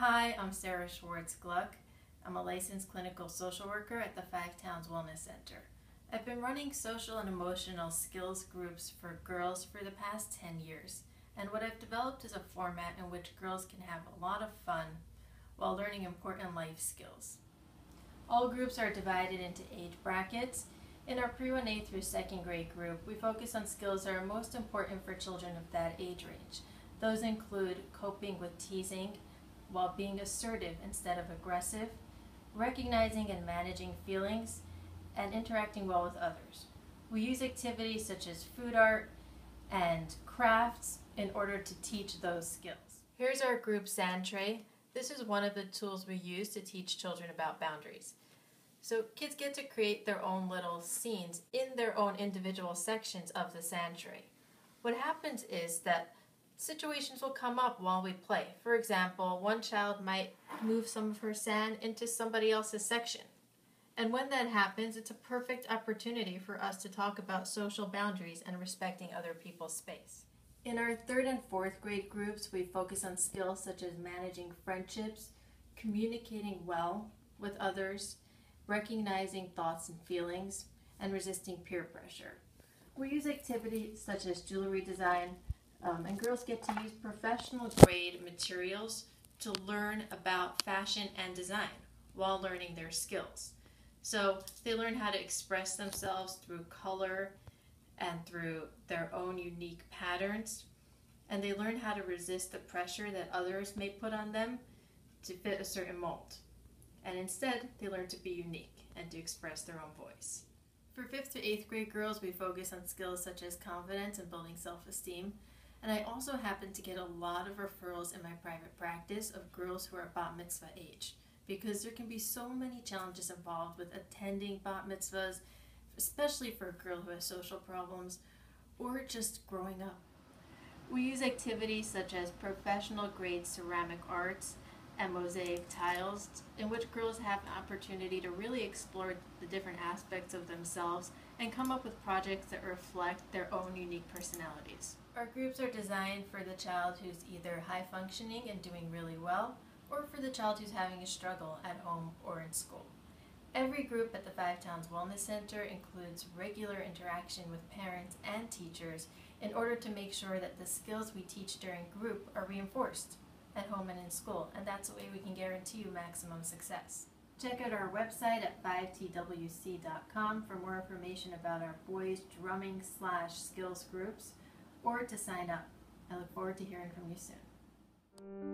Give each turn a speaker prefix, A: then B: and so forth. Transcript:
A: Hi, I'm Sara Schwartz Gluck. I'm a licensed clinical social worker at the Five Towns Wellness Center. I've been running social and emotional skills groups for girls for the past 10 years, and what I've developed is a format in which girls can have a lot of fun while learning important life skills. All groups are divided into age brackets. In our pre 1A through second grade group, we focus on skills that are most important for children of that age range. Those include coping with teasing while being assertive instead of aggressive, recognizing and managing feelings, and interacting well with others. We use activities such as food art and crafts in order to teach those skills. Here's our group sand tray. This is one of the tools we use to teach children about boundaries. So kids get to create their own little scenes in their own individual sections of the sand tray. What happens is that situations will come up while we play. For example, one child might move some of her sand into somebody else's section. And when that happens, it's a perfect opportunity for us to talk about social boundaries and respecting other people's space. In our third and fourth grade groups, we focus on skills such as managing friendships, communicating well with others, recognizing thoughts and feelings, and resisting peer pressure. We use activities such as jewelry design, um, and girls get to use professional grade materials to learn about fashion and design while learning their skills. So they learn how to express themselves through color and through their own unique patterns. And they learn how to resist the pressure that others may put on them to fit a certain mold. And instead, they learn to be unique and to express their own voice. For 5th to 8th grade girls, we focus on skills such as confidence and building self esteem. And I also happen to get a lot of referrals in my private practice of girls who are bat mitzvah age because there can be so many challenges involved with attending bat mitzvahs, especially for a girl who has social problems or just growing up. We use activities such as professional grade ceramic arts and mosaic tiles in which girls have an opportunity to really explore the different aspects of themselves and come up with projects that reflect their own unique personalities. Our groups are designed for the child who's either high functioning and doing really well or for the child who's having a struggle at home or in school. Every group at the Five Towns Wellness Center includes regular interaction with parents and teachers in order to make sure that the skills we teach during group are reinforced at home and in school, and that's the way we can guarantee you maximum success. Check out our website at 5twc.com for more information about our boys drumming slash skills groups or to sign up. I look forward to hearing from you soon.